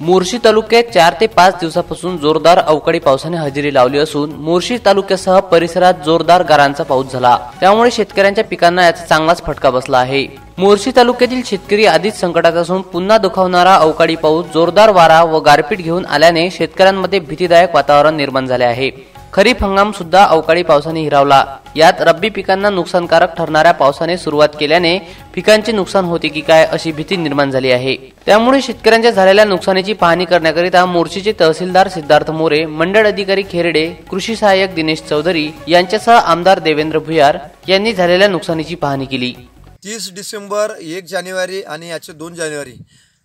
मोर्शी तालुक्यात चार ते पाच दिवसापासून जोरदार अवकाळी पावसाने हजेरी लावली असून मोर्शी तालुक्यासह परिसरात जोरदार गारांचा पाऊस झाला. त्यामुळे शेतकऱ्यांच्या पिकांना याचा चांगलाच फटका बसला आहे. मोर्शी तालुक्यातील शेतकरी आधीच संकटात असून पुन्हा दुखावणारा अवकाळी पाऊस जोरदार वारा व गारपीट घेऊन आल्याने शेतकऱ्यांमध्ये भीतीदायक वातावरण निर्माण झाले आहे. खरीप हंगाम सुद्धा अवकाळी पावसाने हिरावला. यात रब्बी पिकांना नुकसानकारक ठरणाऱ्या पावसाने सुरुवात केल्याने पिकांचे नुकसान होते की काय अशी भीती निर्माण झाली आहे. त्यामुळे शेतकऱ्यांच्या झालेल्या नुकसानीची पाहणी करण्याकरिता मोर्शीचे तहसीलदार सिद्धार्थ मोरे मंडळ अधिकारी खेरडे कृषी सहाय्यक दिनेश चौधरी यांच्यासह आमदार देवेंद्र भुयार यांनी झालेल्या नुकसानीची पाहणी केली. तीस डिसेंबर एक जानेवारी आणि याचे दोन जानेवारी.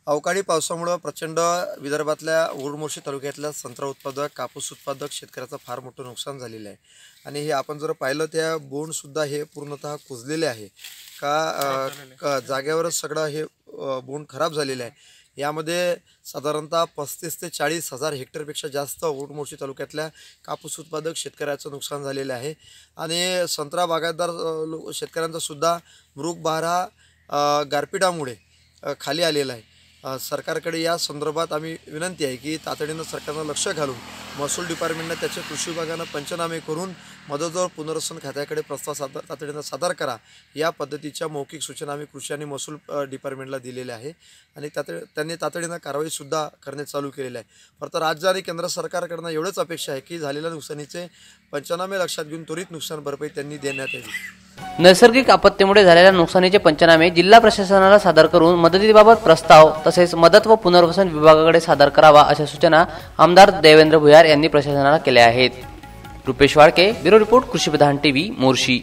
अवकाळी पावसामुळं प्रचंड विदर्भातल्या उरमोर्शी तालुक्यातल्या संत्रा उत्पादक कापूस उत्पादक शेतकऱ्याचं फार मोठं नुकसान झालेलं आहे. आणि हे आपण जर पाहिलं त्या बोंडसुद्धा हे पूर्णतः कुजलेले आहे. का का जागेवरच सगळं हे बोंड खराब झालेलं आहे. यामध्ये साधारणतः पस्तीस ते चाळीस हजार हेक्टरपेक्षा जास्त उरमोर्शी तालुक्यातल्या कापूस उत्पादक शेतकऱ्याचं नुकसान झालेलं आहे. आणि संत्रा बागायतदार लो- शेतकऱ्यांचासुद्धा मृग हा गारपिटामुळे खाली आलेला आहे. सरकारकडे या संदर्भात आम्ही विनंती आहे की तातडीनं सरकारनं लक्ष घालून महसूल डिपार्टमेंटनं त्याचे कृषी विभागानं पंचनामे करून मदत व पुनर्वसन खात्याकडे प्रस्ताव सादर तातडीनं सादर करा. या पद्धतीच्या मौखिक सूचना आम्ही कृषी आणि महसूल डिपार्टमेंटला दिलेल्या आहे. आणि त्यात त्यांनी तातडीनं कारवाईसुद्धा करणे चालू केलेलं आहे. परत राज्य आणि केंद्र सरकारकडनं एवढंच अपेक्षा आहे की झालेल्या नुकसानीचे पंचनामे लक्षात घेऊन त्वरित नुकसान भरपाई त्यांनी देण्यात यावी. नैसर्गिक आपत्तीमुळे झालेल्या नुकसानीचे पंचनामे जिल्हा प्रशासनाला सादर करून मदतीबाबत प्रस्ताव तसेच मदत व पुनर्वसन विभागाकडे सादर करावा अशा सूचना आमदार देवेंद्र भुयार यांनी प्रशासनाला केल्या आहेत. रुपेश वाळके ब्युरो रिपोर्ट कृषीप्रधान टीव्ही मोर्शी.